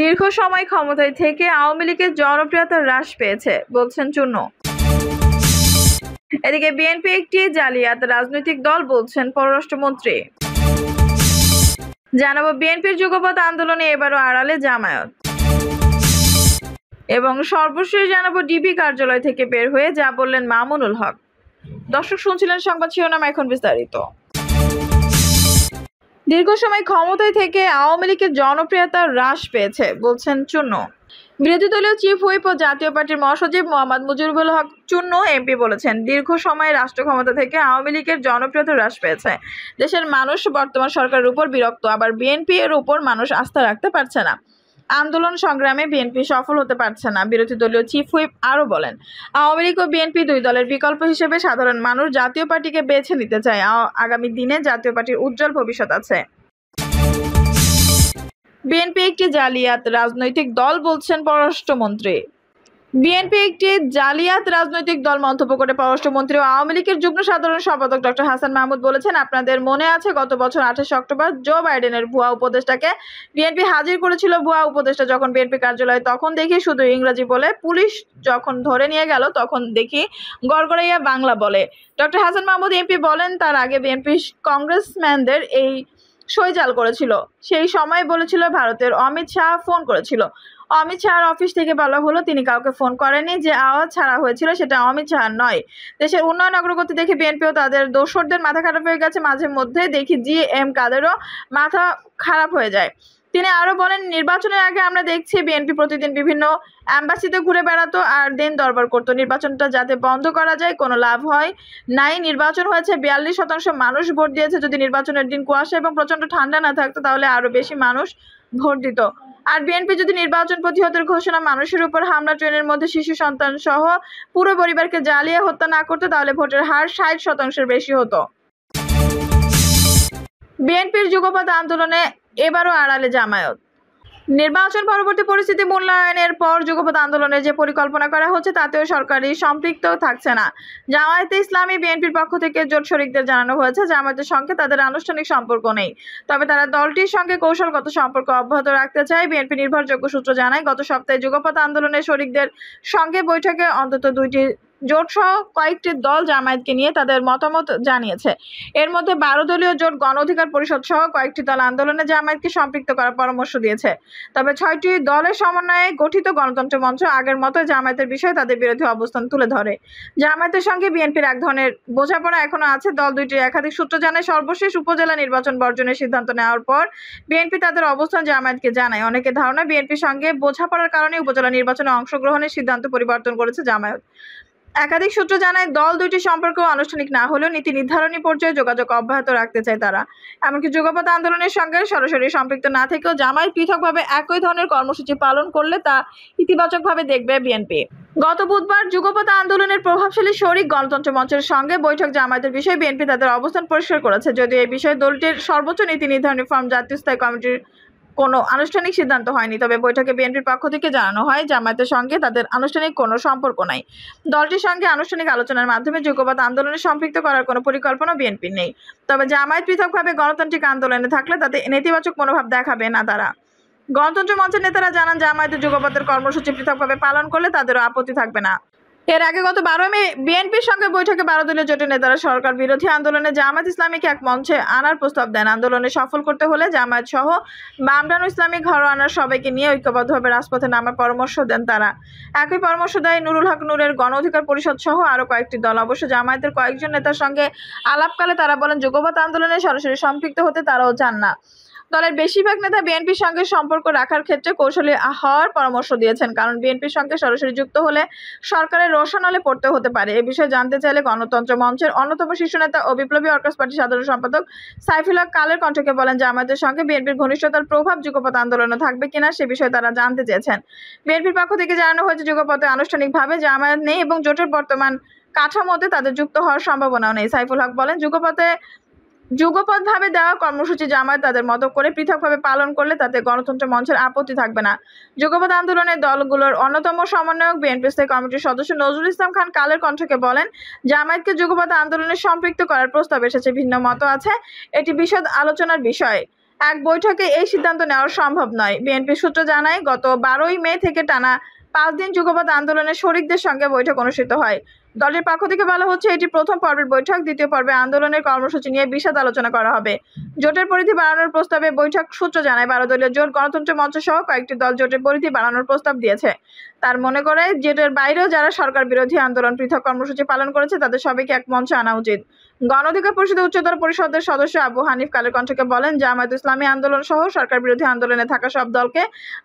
দীর্ঘ সময় ক্ষমতায় থেকে আওয়ামী লীগের জনপ্রিয়তা হ্রাস পেয়েছে, বলছেন চুন্নু। এদিকে বিএনপি একটি জালিয়াত রাজনৈতিক দল, বলছেন পররাষ্ট্রমন্ত্রী। জানাব বিএনপির যুগপৎ আন্দোলনে এবারও আড়ালে জামায়াত। এবং সর্বশেষ জানাব ডিবি কার্যালয় থেকে বের হয়ে যা বললেন মামুনুল হক। দর্শক শুনছিলেন সংবাদ শিরোনাম এখন বিস্তারিত। দীর্ঘ সময় ক্ষমতায় থেকে আওয়ামী লীগের জনপ্রিয়তা হ্রাস পেয়েছে, বলছেন চূন্য বিরোধী দলীয় চিফ হুইপ ও জাতীয় পার্টির মহাসচিব মোহাম্মদ মুজিবুল হক চূন্য এমপি বলেছেন, দীর্ঘ সময় রাষ্ট্র ক্ষমতা থেকে আওয়ামী লীগের জনপ্রিয়তা হ্রাস পেয়েছে। দেশের মানুষ বর্তমান সরকারের উপর বিরক্ত, আবার বিএনপি এর উপর মানুষ আস্থা রাখতে পারছে না। আন্দোলন সংগ্রামে বিএনপি সফল হতে পারছে না, বিরোধী দলীয় চিফ হুইপ আরও বলেন। আওয়ামী লীগ ও বিএনপি দুই দলের বিকল্প হিসেবে সাধারণ মানুষ জাতীয় পার্টিকে বেছে নিতে চায়। আগামী দিনে জাতীয় পার্টির উজ্জ্বল ভবিষ্যৎ আছে। বিএনপি একটি জালিয়াত রাজনৈতিক দল বলছেন পররাষ্ট্রমন্ত্রী। বিএনপি একটি জালিয়াত রাজনৈতিক দল মন্তব্য করে পররাষ্ট্রমন্ত্রী ও আওয়ামী লীগের যুগ্ম সাধারণ সম্পাদক ডক্টর হাসান মাহমুদ বলেছেন, আপনাদের মনে আছে গত বছর আঠাশে অক্টোবর জো বাইডেনের ভুয়া উপদেষ্টাকে বিএনপি হাজির করেছিল? ভুয়া উপদেষ্টা যখন বিএনপি কার্যালয়ে, তখন দেখি শুধু ইংরেজি বলে, পুলিশ যখন ধরে নিয়ে গেল, তখন দেখি গড়গড়াইয়া বাংলা বলে। ডক্টর হাসান মাহমুদ এমপি বলেন, তার আগে বিএনপি কংগ্রেসম্যানদের এই সইজাল করেছিল। সেই সময় বলেছিল, ভারতের অমিত শাহ ফোন করেছিল। অমিত শাহর অফিস থেকে বলা হলো, তিনি কাউকে ফোন করেনি যে আওয়াজ ছাড়া হয়েছিল সেটা অমিত শাহ নয়। দেশের উন্নয়ন অগ্রগতি দেখে বিএনপিও তাদের দোসরদের মাথা খারাপ হয়ে গেছে। মাঝে মধ্যে দেখি জি এম কাদেরও মাথা খারাপ হয়ে যায়। তিনি আরও বলেন, নির্বাচনের আগে আমরা দেখছি বিএনপি প্রতিদিন বিভিন্ন অ্যাম্বাসিতে ঘুরে বেড়াতো আর দিন দরবার করতো। নির্বাচনটা যাতে বন্ধ করা যায়, কোনো লাভ হয় নাই। নির্বাচন হয়েছে, বিয়াল্লিশ শতাংশ মানুষ ভোট দিয়েছে। যদি নির্বাচনের দিন কুয়াশা এবং প্রচণ্ড ঠান্ডা না থাকতো, তাহলে আরও বেশি মানুষ ভোট দিত। আর বিএনপি যদি নির্বাচন প্রতিহতের ঘোষণা মানুষের উপর হামলা, ট্রেনের মধ্যে শিশু, সন্তান সহ পুরো পরিবারকে জ্বালিয়ে হত্যা না করতো, তাহলে ভোটের হার ষাট শতাংশের বেশি হতো। বিএনপির যুগপথ আন্দোলনে এবারও আড়ালে জামায়াত। নির্বাচন পরবর্তী পরিস্থিতি মূল্যায়নের পর যুগপৎ আন্দোলনের যে পরিকল্পনা করা হচ্ছে, তাতেও সরকারি সম্পৃক্ত থাকছে না। জামায়াতে ইসলামী বিএনপির পক্ষ থেকে জোট শরিকদের জানানো হয়েছে, জামায়াতের সঙ্গে তাদের আনুষ্ঠানিক সম্পর্ক নেই। তবে তারা দলটির সঙ্গে কৌশলগত সম্পর্ক অব্যাহত রাখতে চায়। বিএনপি নির্ভরযোগ্য সূত্র জানায়, গত সপ্তাহে যুগপথ আন্দোলনের শরিকদের সঙ্গে বৈঠকে অন্তত দুইটি জোট সহ কয়েকটি দল জামায়াতকে নিয়ে তাদের মতামত জানিয়েছে। এর মধ্যে বারো দলীয় জোট গণ অধিকার পরিষদ সহ কয়েকটি দল আন্দোলনে জামায়াতকে সম্পৃক্ত করার পরামর্শ দিয়েছে। তবে ছয়টি দলের সমন্বয়ে গঠিত গণতন্ত্র মঞ্চ আগের মতো জামায়াতের বিষয়ে তাদের বিরোধী অবস্থান তুলে ধরে। জামায়াতের সঙ্গে বিএনপির এক ধরনের বোঝাপড়া এখনও আছে। দল দুইটির একাধিক সূত্র জানায়, সর্বশেষ উপজেলা নির্বাচন বর্জনের সিদ্ধান্ত নেওয়ার পর বিএনপি তাদের অবস্থান জামায়াতকে জানায়। অনেকের ধারণা বিএনপির সঙ্গে বোঝাপড়ার কারণে উপজেলা নির্বাচনে অংশগ্রহণের সিদ্ধান্ত পরিবর্তন করেছে জামায়াত। একাধিক সূত্র জানায়, দল দুইটি সম্পর্ক আনুষ্ঠানিক না হলেও নীতি নির্ধারণী পর্যায়ে যোগাযোগ অব্যাহত রাখতে চায় তারা। এমনকি যুগপৎ আন্দোলনের সঙ্গে সরাসরি সম্পৃক্ত না থেকেও জামায়াত পৃথকভাবে একই ধরনের কর্মসূচি পালন করলে তা ইতিবাচকভাবে দেখবে বিএনপি। গত বুধবার যুগপৎ আন্দোলনের প্রভাবশালী শরিক গণতন্ত্র মঞ্চের সঙ্গে বৈঠক জামায়াতের বিষয়ে বিএনপি তাদের অবস্থান পরিষ্কার করেছে, যদিও এই বিষয়ে দলটির সর্বোচ্চ নীতি নির্ধারণী ফর্ম জাতীয় স্থায়ী কমিটির কোনো আনুষ্ঠানিক সিদ্ধান্ত হয়নি, তবে বৈঠকে বিএনপির পক্ষ থেকে জানানো হয়, জামায়াতের সঙ্গে তাদের আনুষ্ঠানিক কোনো সম্পর্ক নাই। দলটির সঙ্গে আনুষ্ঠানিক আলোচনার মাধ্যমে যুগপৎ আন্দোলনে সম্পৃক্ত করার কোনো পরিকল্পনা বিএনপির নেই। তবে জামায়াত পৃথকভাবে গণতান্ত্রিক আন্দোলনে থাকলে তাতে নেতিবাচক মনোভাব দেখাবে না তারা। গণতন্ত্র মঞ্চের নেতারা জানান, জামায়াতের যুগপথের কর্মসূচি পৃথকভাবে পালন করলে তাদেরও আপত্তি থাকবে না। এর আগে গত বারো মে বিএনপির সঙ্গে বৈঠকে বারো দলীয় জোটের নেতারা সরকার বিরোধী আন্দোলনে জামায়াত ইসলামীকে এক মঞ্চে আনার প্রস্তাব দেন। আন্দোলনে সফল করতে হলে জামায়াত সহ বামডান ইসলামিক ঘরোয়ানার সবাইকে নিয়ে ঐক্যবদ্ধভাবে রাজপথে নামার পরামর্শ দেন তারা। একই পরামর্শ দেয় নুরুল হক নূরের গণ অধিকার পরিষদ সহ আরও কয়েকটি দল। অবশ্য জামায়াতের কয়েকজন নেতার সঙ্গে আলাপকালে তারা বলেন, যুগপৎ আন্দোলনে সরাসরি সম্পৃক্ত হতে তারাও চান না। দলের বেশিরভাগ নেতা বিএনপির সঙ্গে সম্পর্ক রাখার ক্ষেত্রে কৌশলী হওয়ার পরামর্শ দিয়েছেন, কারণ বিএনপির সঙ্গে সরাসরি যুক্ত হলে সরকারের রোশনালে পড়তে হতে পারে। এ বিষয়ে জানতে চাইলে গণতন্ত্র মঞ্চের অন্যতম শীর্ষ নেতা ও বিপ্লবী অর্কাস পার্টির সাধারণ সম্পাদক সাইফুল হক কালের কণ্ঠকে বলেন আমাদের সঙ্গে বিএনপির ঘনিষ্ঠতার প্রভাব যুগপথ আন্দোলনে থাকবে কিনা সে বিষয়ে তারা জানতে চেয়েছেন। বিএনপির পক্ষ থেকে জানানো হয়েছে, যুগপথে আনুষ্ঠানিকভাবে জামায়াত নেই এবং জোটের বর্তমান কাঠামোতে তাদের যুক্ত হওয়ার সম্ভাবনাও নেই। সাইফুল হক বলেন, যুগপথে যুগপথভাবে দেওয়া কর্মসূচি জামায়াত তাদের মতো করে পৃথকভাবে পালন করলে তাতে গণতন্ত্র মঞ্চের আপত্তি থাকবে না। যুগপথ আন্দোলনের দলগুলোর অন্যতম সমন্বয়ক বিএনপি স্থায়ী কমিটির সদস্য নজরুল ইসলাম খান কালের কণ্ঠকে বলেন, জামায়াতকে যুগপথ আন্দোলনে সম্পৃক্ত করার প্রস্তাব এসেছে, ভিন্ন মত আছে। এটি বিশদ আলোচনার বিষয়। এক বৈঠকে এই সিদ্ধান্ত নেওয়া সম্ভব নয়। বিএনপি সূত্র জানায়, গত বারোই মে থেকে টানা পাঁচ দিন যুগপৎ আন্দোলনের শরিকদের সঙ্গে বৈঠক অনুষ্ঠিত হয়। দলের পক্ষ থেকে বলা হচ্ছে, এটি প্রথম পর্বের বৈঠক, দ্বিতীয় পর্বে আন্দোলনের কর্মসূচি নিয়ে বিশদ আলোচনা করা হবে। জোটের পরিধি বাড়ানোর প্রস্তাবে বৈঠক সূত্র জানায় বারো দলীয় জোট, গণতন্ত্র মঞ্চ সহ কয়েকটি দল জোটের পরিধি বাড়ানোর প্রস্তাব দিয়েছে। তার মনে করে, জোটের বাইরেও যারা সরকার বিরোধী আন্দোলন পৃথক কর্মসূচি পালন করেছে, তাদের সবাইকে এক মঞ্চে আনা উচিত। গণ অধিকার পরিষদের উচ্চতর পরিষদের সদস্য আবু হানিফ কালের কণ্ঠকে বলেন, জামায়াত ইসলামী আন্দোলন সহ সরকার বিরোধী আন্দোলনে থাকা সব দলকে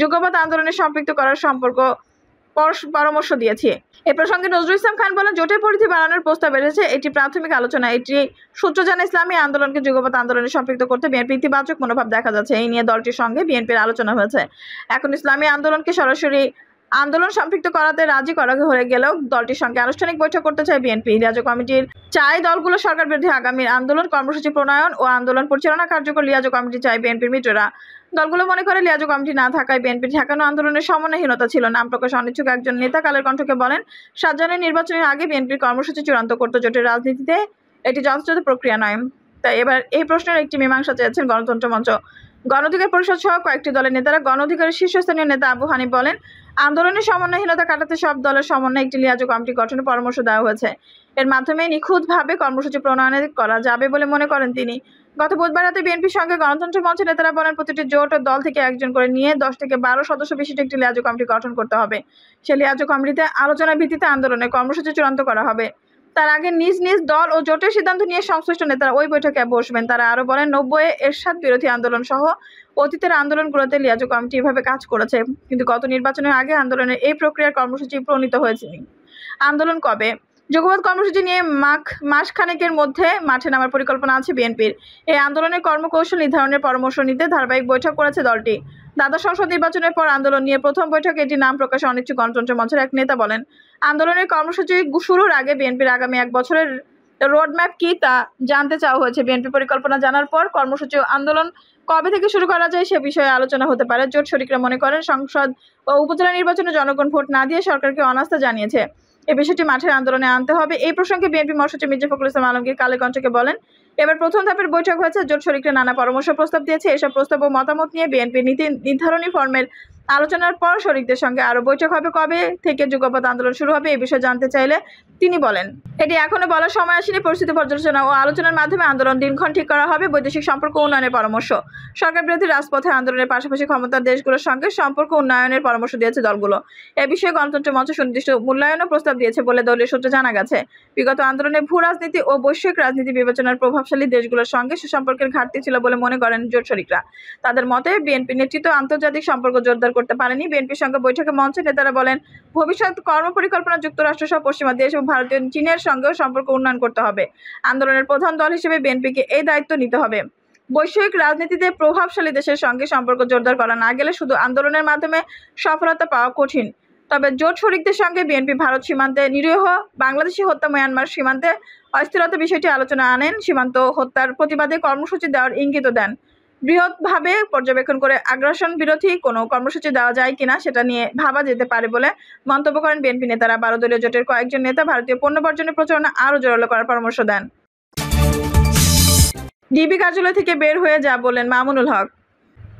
যুগপৎ আন্দোলনে সম্পৃক্ত করার সম্পর্ক পরামর্শ দিয়েছে। এ প্রসঙ্গে নজরুল ইসলাম খান বলেন, জোটের পরিধি বাড়ানোর প্রস্তাব এসেছে এটি প্রাথমিক আলোচনা। এটি সূত্র জানা ইসলামী আন্দোলনকে যুগপৎ আন্দোলনে সম্পৃক্ত করতে বিএনপি ইতিবাচক মনোভাব দেখা যাচ্ছে। এই নিয়ে দলটির সঙ্গে বিএনপির আলোচনা হয়েছে। এখন ইসলামী আন্দোলনকে সরাসরি আন্দোলন সম্পৃক্ত করাতে রাজি করা হয়ে গেলেও দলটির সঙ্গে আনুষ্ঠানিক বৈঠক করতে চায় বিএনপি। লিয়াজো কমিটির চাই দলগুলো সরকার বিরোধী আগামী আন্দোলন কর্মসূচি প্রণয়ন ও আন্দোলন পরিচালনা কার্যকর। লিয়াজো কমিটি চায় বিএনপির মিত্ররা দলগুলো মনে করে লিয়াজো কমিটি না থাকায় বিএনপির ঠেকানো আন্দোলনের সমন্বয়হীনতা ছিল নাম প্রকাশ অনিচ্ছুক একজন নেতা কালের কণ্ঠকে বলেন সাত জানুয়ারি নির্বাচনের আগে বিএনপির কর্মসূচি চূড়ান্ত করতে জোটের রাজনীতিতে এটি যথাযথ প্রক্রিয়া নয়। তাই এবার এই প্রশ্নের একটি মীমাংসা চেয়েছেন গণতন্ত্র মঞ্চ। গণ অধিকার পরিষদ সহ কয়েকটি দলের নেতারা গণ অধিকারের শীর্ষস্থানীয় নেতা আবু হানিফ বলেন আন্দোলনের সমন্বয়হীনতা কাটাতে সব দলের সমন্বয়ে একটি লিয়াজো কমিটি গঠনের পরামর্শ দেওয়া হয়েছে। এর মাধ্যমে নিখুঁতভাবে কর্মসূচি প্রণয়নে করা যাবে বলে মনে করেন তিনি। গত বুধবার রাতে বিএনপির সঙ্গে গণতন্ত্র মঞ্চের নেতারা বলেন প্রতিটি জোট ও দল থেকে একজন করে নিয়ে দশ থেকে বারো সদস্য বিশিষ্ট একটি লিয়াজো কমিটি গঠন করতে হবে। সে লিয়াজো কমিটিতে আলোচনার ভিত্তিতে আন্দোলনের কর্মসূচি চূড়ান্ত করা হবে। তার আগে নিজ নিজ দল ও জোটের সিদ্ধান্ত নিয়ে সংশ্লিষ্ট নেতারা ওই বৈঠকে বসবেন। তারা আরও বলেন নব্বই এরশাদ বিরোধী আন্দোলন সহ অতীতের আন্দোলনগুলোতে লিয়াজো কমিটি এভাবে কাজ করেছে। কিন্তু গত নির্বাচনের আগে আন্দোলনের এই প্রক্রিয়ার কর্মসূচি প্রণীত হয়েছে আন্দোলন কবে? যুগপৎ কর্মসূচি নিয়ে মাখ মাস খানেকের মধ্যে মাঠে নামার পরিকল্পনা আছে বিএনপির। এই আন্দোলনের কর্মকৌশল নির্ধারণের পরামর্শ নিতে ধারাবাহিক বৈঠক করেছে দলটি। দ্বাদশ সংসদ নির্বাচনের পর আন্দোলন নিয়ে প্রথম বৈঠকে এটি নাম প্রকাশে অনিচ্ছুক গণতন্ত্র মঞ্চের এক নেতা বলেন, আন্দোলনের কর্মসূচি শুরুর আগে বিএনপির আগামী এক বছরের রোডম্যাপ কি তা জানতে চাওয়া হয়েছে। বিএনপি পরিকল্পনা জানার পর কর্মসূচি আন্দোলন কবে থেকে শুরু করা যায় সে বিষয়ে আলোচনা হতে পারে। জোট শরিকরা মনে করেন, সংসদ ও উপজেলা নির্বাচনে জনগণ ভোট না দিয়ে সরকারকে অনাস্থা জানিয়েছে। এই বিষয়টি মাঠের আন্দোলনে আনতে হবে। এই প্রসঙ্গে বিএনপি মহাসচিব মির্জা ফখরুল ইসলাম আলমগীর কালেকঞ্চকে বলেন, এবার প্রথম ধাপের বৈঠক হয়েছে, জোট শরিকরা নানা পরামর্শ প্রস্তাব দিয়েছে। এসব প্রস্তাব ও মতামত নিয়ে বিএনপি নীতি নির্ধারণী ফর্মের আলোচনার পর শরিকদের সঙ্গে আরও বৈঠক হবে। কবে থেকে যুগপৎ আন্দোলন শুরু হবে এই বিষয়ে জানতে চাইলে তিনি বলেন, এটি এখনও বলার সময় আসেনি। পরিস্থিতি পর্যালোচনা ও আলোচনার মাধ্যমে আন্দোলন দিনক্ষণ ঠিক করা হবে। বৈদেশিক সম্পর্ক উন্নয়নের পরামর্শ। সরকার বিরোধী রাজপথে আন্দোলনের পাশাপাশি ক্ষমতার দেশগুলোর সঙ্গে সম্পর্ক উন্নয়নের পরামর্শ দিয়েছে দলগুলো। এ বিষয়ে গণতন্ত্র মঞ্চ সুনির্দিষ্ট মূল্যায়নও প্রস্তাব দিয়েছে বলে দলীয় সূত্রে জানা গেছে। বিগত আন্দোলনে ভূ রাজনীতি ও বৈশ্বিক রাজনীতি বিবেচনার প্রভাবশালী দেশগুলোর সঙ্গে সুসম্পর্কের ঘাটতি ছিল বলে মনে করেন জোট শরিকরা। তাদের মতে, বিএনপি নেতৃত্ব আন্তর্জাতিক সম্পর্ক জোরদার করতে পারেনি। বিএনপির সঙ্গে বৈঠকে মঞ্চে নেতারা বলেন, ভবিষ্যৎ কর্মপরিকল্পনা যুক্তরাষ্ট্র সহ পশ্চিমা দেশ এবং ভারতীয় চীনের সঙ্গেও সম্পর্ক উন্নয়ন করতে হবে। আন্দোলনের প্রধান দল হিসেবে বিএনপিকে এই দায়িত্ব নিতে হবে। বৈশ্বিক রাজনীতিতে প্রভাবশালী দেশের সঙ্গে সম্পর্ক জোরদার করা না গেলে শুধু আন্দোলনের মাধ্যমে সফলতা পাওয়া কঠিন। তবে জোট শরিকদের সঙ্গে বিএনপি ভারত সীমান্তে নিরীহ, বাংলাদেশি হত্যা মিয়ানমার সীমান্তে অস্থিরতা বিষয়টি আলোচনা আনেন। সীমান্ত হত্যার প্রতিবাদে কর্মসূচি দেওয়ার ইঙ্গিত দেন। বৃহৎভাবে পর্যবেক্ষণ করে আগ্রাসন বিরোধী কোনো কর্মসূচি দেওয়া যায় কিনা সেটা নিয়ে ভাবা যেতে পারে বলে মন্তব্য করেন বিএনপি নেতারা। বারো দলীয় জোটের কয়েকজন নেতা ভারতীয় পণ্য বর্জনের প্রচারণা আরও জোরালো করার পরামর্শ দেন। ডিবি কার্যালয় থেকে বের হয়ে যা বলেন মামুনুল হক।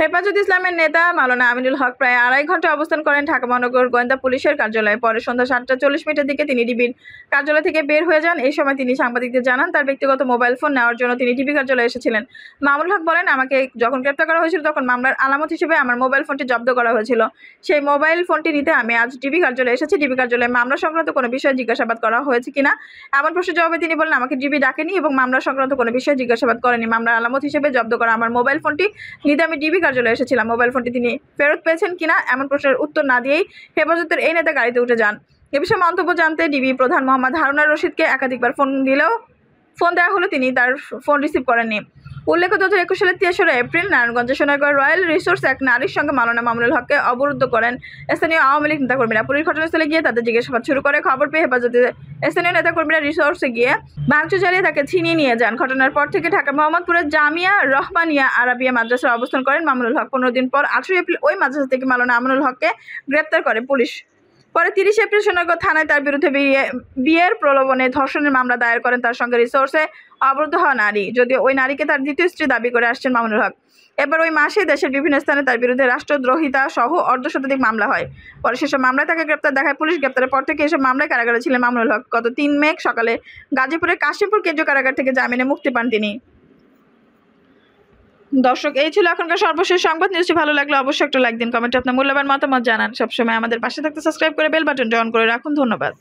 হেফাজত ইসলামের নেতা মাওলানা আমিনুল হক প্রায় আড়াই ঘণ্টা অবস্থান করেন ঢাকা মহানগর গোয়েন্দা পুলিশের কার্যালয়ে। পরে সন্ধ্যা সাতটা চল্লিশ মিনিটের দিকে তিনি ডিবির কার্যালয় থেকে বের হয়ে যান। এই সময় তিনি সাংবাদিকদের জানান, তার ব্যক্তিগত মোবাইল ফোন নেওয়ার জন্য তিনি ডিবি কার্যালয়ে এসেছিলেন। মামুল হক বলেন, আমাকে যখন গ্রেপ্তার করা হয়েছিল তখন মামলার আলামত হিসেবে আমার মোবাইল ফোনটি জব্দ করা হয়েছিল। সেই মোবাইল ফোনটি নিতে আমি আজ ডিবি কার্যালয়ে এসেছি। ডিবি কার্যালয়ে মামলা সংক্রান্ত কোনো বিষয়ে জিজ্ঞাসাবাদ করা হয়েছে কিনা? এমন প্রশ্নের জবাবে তিনি বলেন, আমাকে ডিবি ডাকেনি এবং মামলা সংক্রান্ত কোনো বিষয়ে জিজ্ঞাসাবাদ করেনি। মামলার আলামত হিসেবে জব্দ করা আমার মোবাইল ফোনটি নিতে আমি ডিবি কার্যালয়ে এসেছিলাম। মোবাইল ফোনটি তিনি ফেরত পেয়েছেন কিনা এমন প্রশ্নের উত্তর না দিয়েই হেফাজতের এই নেতা গাড়িতে উঠে যান। এ বিষয়ে মন্তব্য জানতে ডিবি প্রধান মোহাম্মদ হারুনার রশিদকে একাধিকবার ফোন দিলেও ফোন দেওয়া হলো তিনি তার ফোন রিসিভ করেননি। উল্লেখ্য, দু হাজার একুশ সালের তেসরা এপ্রিল নারায়ণগঞ্জের সোনারগড় রয়্যাল রিসোর্স এক নারীর সঙ্গে মাওলানা মামুনুল হককে অবরুদ্ধ করেন স্থানীয় আওয়ামী লীগ নেতাকর্মীরা। পুলিশ ঘটনাস্থলে গিয়ে তাদের জিজ্ঞাসাবাদ শুরু করে। খবর পেয়ে হেফাজতে স্থানীয় নেতাকর্মীরা রিসোর্সে গিয়ে ভাঙচুর চালিয়ে তাকে ছিনিয়ে নিয়ে যান। ঘটনার পর থেকে ঢাকা মোহাম্মদপুরের জামিয়া রহমানিয়া আরাবিয়া মাদ্রাসায় অবস্থান করেন মামুনুল হক। পনেরো দিন পর আঠেরো এপ্রিল ওই মাদ্রাসা থেকে মাওলানা আমিনুল হককে গ্রেপ্তার করে পুলিশ। পরে তিরিশ এপ্রিল সোনারগাঁও থানায় তার বিরুদ্ধে বিয়ে- বিয়ের প্রলোভনে ধর্ষণের মামলা দায়ের করেন তার সঙ্গে রিসোর্সে অবরুদ্ধ হওয়া নারী। যদিও ওই নারীকে তার দ্বিতীয় স্ত্রী দাবি করে আসছেন মামুনুল হক। এবার ওই মাসে দেশের বিভিন্ন স্থানে তার বিরুদ্ধে রাষ্ট্রদ্রোহিতা সহ অর্ধশতাধিক মামলা হয়। পরে সেসব মামলায় তাকে গ্রেপ্তার দেখায় পুলিশ। গ্রেপ্তারের পর থেকে এসব মামলায় কারাগারে ছিলেন মামুনুল হক। গত তিন মে সকালে গাজীপুরের কাশিমপুর কেন্দ্রীয় কারাগার থেকে জামিনে মুক্তি পান তিনি। দর্শক, এই ছিল এখনকার সর্বশেষ সংবাদ। নিউজটি ভালো লাগলে অবশ্যই একটা লাইক দিন কমেন্টে আপনার মূল্যবান মতামত জানান। সবসময় আমাদের পাশে থাকতে সাবস্ক্রাইব করে বেল বাটন অন করে রাখুন। ধন্যবাদ।